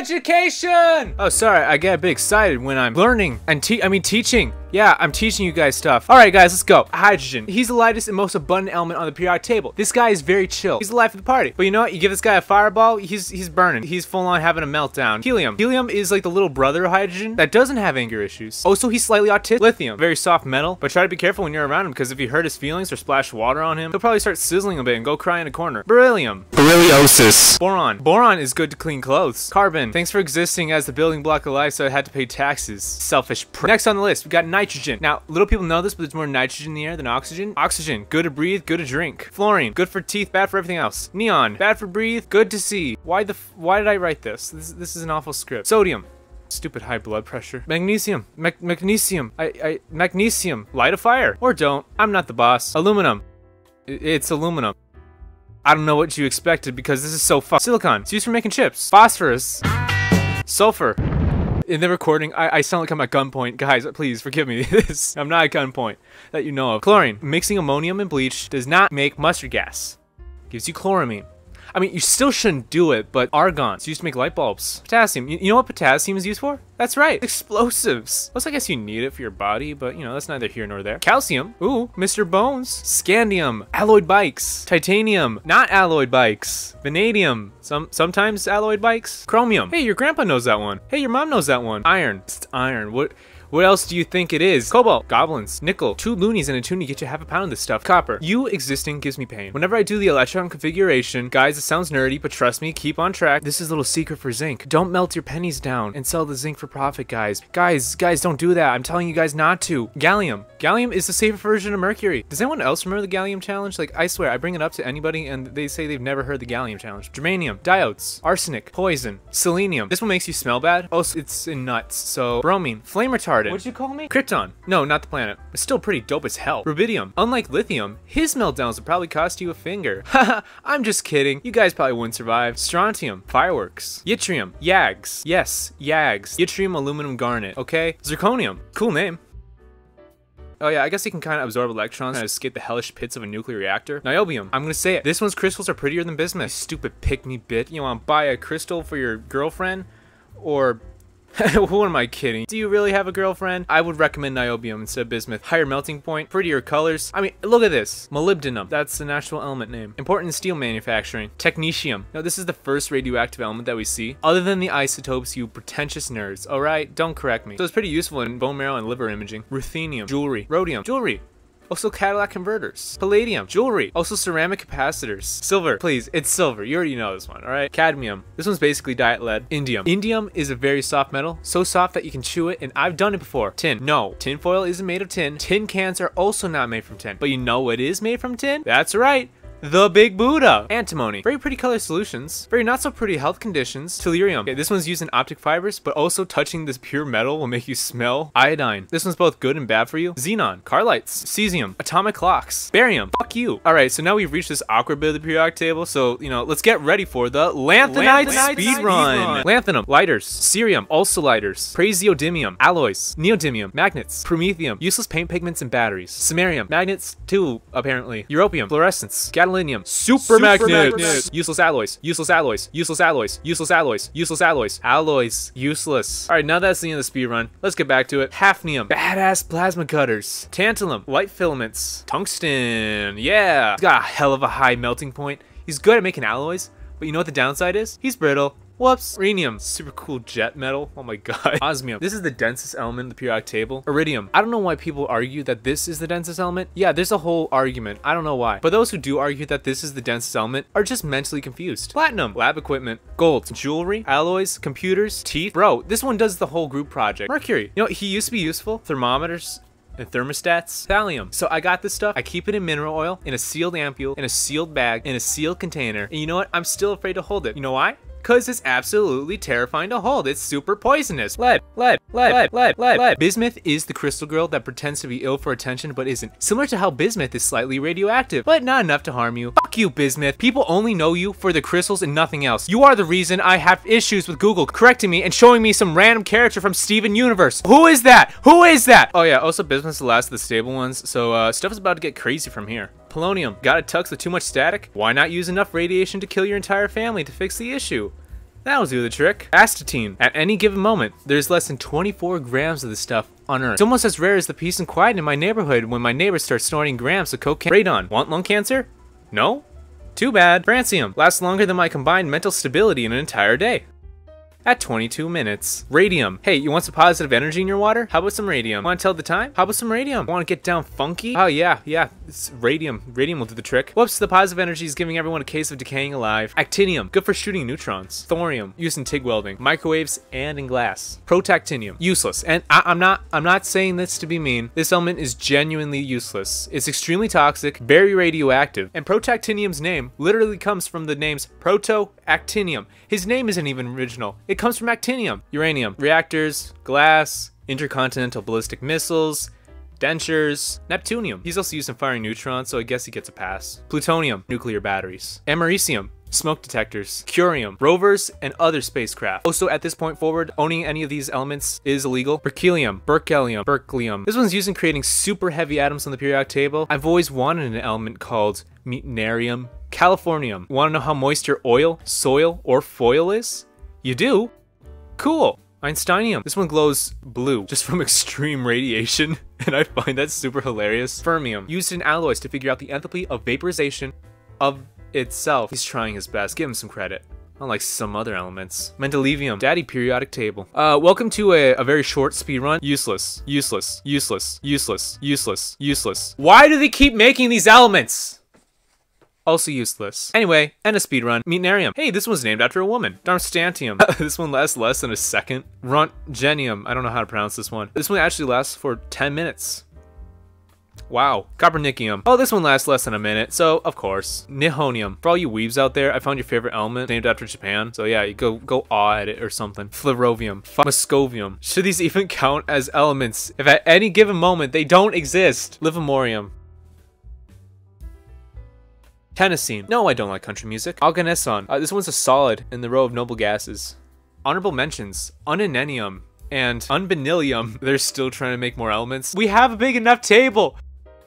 education! Oh, sorry, I get a bit excited when I'm learning and te- I mean teaching. Yeah, I'm teaching you guys stuff. All right, guys, let's go. Hydrogen. He's the lightest and most abundant element on the periodic table. This guy is very chill. He's the life of the party. But you know what? You give this guy a fireball, he's he's burning. He's full on having a meltdown. Helium. Helium is like the little brother of hydrogen that doesn't have anger issues. Also, he's slightly autistic. Lithium. Very soft metal, but try to be careful when you're around him because if you hurt his feelings or splash water on him, he'll probably start sizzling a bit and go cry in a corner. Beryllium. Berylliosis. Boron. Boron is good to clean clothes. Carbon. Thanks for existing as the building block of life, so I had to pay taxes. Selfish prick. Next on the list, we got nitrogen. Now, little people know this, but there's more nitrogen in the air than oxygen. Oxygen, good to breathe, good to drink. Fluorine, good for teeth, bad for everything else. Neon, bad for breathe, good to see. Why the why did I write this? This, this is an awful script. Sodium, Stupid high blood pressure. Magnesium. Mag magnesium. I, I, magnesium. Light a fire. Or don't. I'm not the boss. Aluminum. It's aluminum. I don't know what you expected because this is so fu- Silicon. It's used for making chips. Phosphorus. Sulfur. In the recording, I, I sound like I'm at gunpoint. Guys, please forgive me. this I'm not at gunpoint that you know of. Chlorine. Mixing ammonium and bleach does not make mustard gas. Gives you chloramine. I mean, you still shouldn't do it, but argon. It's used to make light bulbs. Potassium. You, you know what potassium is used for? That's right, explosives. Plus, I guess you need it for your body, but you know, that's neither here nor there. Calcium. Ooh, Mr. Bones. Scandium. Alloyed bikes. Titanium. Not alloyed bikes. Vanadium. Some Sometimes alloyed bikes. Chromium. Hey, your grandpa knows that one. Hey, your mom knows that one. Iron. It's iron. What? What else do you think it is? Cobalt, goblins, nickel, two loonies and a toonie get you half a pound of this stuff. Copper, you existing gives me pain. Whenever I do the electron configuration, guys, it sounds nerdy, but trust me, keep on track. This is a little secret for zinc. Don't melt your pennies down and sell the zinc for profit, guys. Guys, guys, don't do that. I'm telling you guys not to. Gallium. Gallium is the safer version of mercury. Does anyone else remember the gallium challenge? Like, I swear, I bring it up to anybody and they say they've never heard the gallium challenge. Germanium, diodes, arsenic, poison, selenium. This one makes you smell bad. Oh, it's in nuts. So, bromine, flame retardant. What'd you call me? Krypton. No, not the planet. It's still pretty dope as hell. Rubidium. Unlike lithium, his meltdowns would probably cost you a finger. Haha, I'm just kidding. You guys probably wouldn't survive. Strontium. Fireworks. Yttrium. Yags. Yes, Yags. Yttrium aluminum garnet. Okay? Zirconium. Cool name. Oh yeah, I guess it can kind of absorb electrons and escape the hellish pits of a nuclear reactor. Niobium. I'm gonna say it. This one's crystals are prettier than bismuth. You stupid pick-me bit. You wanna buy a crystal for your girlfriend? Or Who am I kidding? Do you really have a girlfriend? I would recommend niobium instead of bismuth. Higher melting point, prettier colors. I mean, look at this. Molybdenum. That's the natural element name. Important in steel manufacturing. Technetium. Now, this is the first radioactive element that we see, other than the isotopes, you pretentious nerds. Alright? Don't correct me. So it's pretty useful in bone marrow and liver imaging. Ruthenium. Jewelry. Rhodium. Jewelry. Also Cadillac converters. Palladium. Jewelry. Also ceramic capacitors. Silver. Please, it's silver. You already know this one, alright? Cadmium. This one's basically diet lead. Indium. Indium is a very soft metal. So soft that you can chew it, and I've done it before. Tin. No. Tin foil isn't made of tin. Tin cans are also not made from tin. But you know what is made from tin? That's right the Big Buddha. Antimony. Very pretty color solutions. Very not so pretty health conditions. Tellurium. Okay, this one's used in optic fibers, but also touching this pure metal will make you smell. Iodine. This one's both good and bad for you. Xenon. Car lights. Cesium. Atomic clocks. Barium. Fuck you. Alright, so now we've reached this awkward bit of the periodic table, so, you know, let's get ready for the Lanthanide, Lanthanide speed, run. Lanthanum. Lighters. Cerium. Also lighters. Praseodymium. Alloys. Neodymium. Magnets. Promethium. Useless paint pigments and batteries. Samarium. Magnets, too, apparently. Europium. Fluorescence. Gadolinium. Super, magnets. magnets. Useless alloys. Useless alloys. Useless alloys. Useless alloys. Useless alloys. Alloys. Useless. Alright, now that's the end of the speed run. Let's get back to it. Hafnium. Badass plasma cutters. Tantalum. Light filaments. Tungsten. Yeah. He's got a hell of a high melting point. He's good at making alloys, but you know what the downside is? He's brittle. Whoops. Rhenium. Super cool jet metal. Oh my god. Osmium. This is the densest element in the periodic table. Iridium. I don't know why people argue that this is the densest element. Yeah, there's a whole argument. I don't know why. But those who do argue that this is the densest element are just mentally confused. Platinum. Lab equipment. Gold. Jewelry. Alloys. Computers. Teeth. Bro, this one does the whole group project. Mercury. You know, he used to be useful. Thermometers and thermostats, thallium. So I got this stuff, I keep it in mineral oil, in a sealed ampule, in a sealed bag, in a sealed container, and you know what? I'm still afraid to hold it. You know why? Cause it's absolutely terrifying to hold. It's super poisonous. Lead, lead, lead, lead, lead, lead, lead. Bismuth is the crystal girl that pretends to be ill for attention but isn't. Similar to how bismuth is slightly radioactive, but not enough to harm you. Fuck you, bismuth. People only know you for the crystals and nothing else. You are the reason I have issues with Google correcting me and showing me some random character from Steven Universe. Who is that? Who is that? Oh yeah, also bismuth's the last of the stable ones, so uh, stuff is about to get crazy from here. Polonium. Got a tux with too much static? Why not use enough radiation to kill your entire family to fix the issue? That'll do the trick. Astatine. At any given moment, there's less than 24 grams of this stuff on Earth. It's almost as rare as the peace and quiet in my neighborhood when my neighbors start snorting grams of cocaine. Radon. Want lung cancer? No? Too bad. Francium. Lasts longer than my combined mental stability in an entire day at 22 minutes. Radium. Hey, you want some positive energy in your water? How about some radium? Want to tell the time? How about some radium? Want to get down funky? Oh yeah, yeah, it's radium. Radium will do the trick. Whoops, the positive energy is giving everyone a case of decaying alive. Actinium. Good for shooting neutrons. Thorium. Used in TIG welding, microwaves, and in glass. Protactinium. Useless. And I I'm not I'm not saying this to be mean. This element is genuinely useless. It's extremely toxic, very radioactive, and protactinium's name literally comes from the names proto-actinium. His name isn't even original. It comes from actinium, uranium, reactors, glass, intercontinental ballistic missiles, dentures, neptunium. He's also used in firing neutrons, so I guess he gets a pass. Plutonium, nuclear batteries. Americium, smoke detectors, curium, rovers, and other spacecraft. Also, at this point forward, owning any of these elements is illegal. Berkelium, berkelium, berkelium. This one's used in creating super heavy atoms on the periodic table. I've always wanted an element called meitnerium. Californium. Want to know how moist your oil, soil, or foil is? You do? Cool. Einsteinium. This one glows blue, just from extreme radiation, and I find that super hilarious. Fermium. Used in alloys to figure out the enthalpy of vaporization of itself. He's trying his best. Give him some credit. Unlike some other elements. Mendelevium. Daddy periodic table. Uh, welcome to a, a very short speed run. Useless. Useless. Useless. Useless. Useless. Useless. Why do they keep making these elements? Also useless. Anyway, and a speedrun. Meitnerium. Hey, this one's named after a woman. Darmstadtium. this one lasts less than a second. Roentgenium. I don't know how to pronounce this one. This one actually lasts for 10 minutes. Wow. Copernicium. Oh, this one lasts less than a minute, so of course. Nihonium. For all you weaves out there, I found your favorite element named after Japan. So yeah, you go go awe at it or something. Flerovium. Moscovium. Should these even count as elements if at any given moment they don't exist? Livermorium. Tennessee. No, I don't like country music. Oganesson. Uh, this one's a solid in the row of noble gases. Honorable mentions. Ununennium and unbinilium. They're still trying to make more elements. We have a big enough table.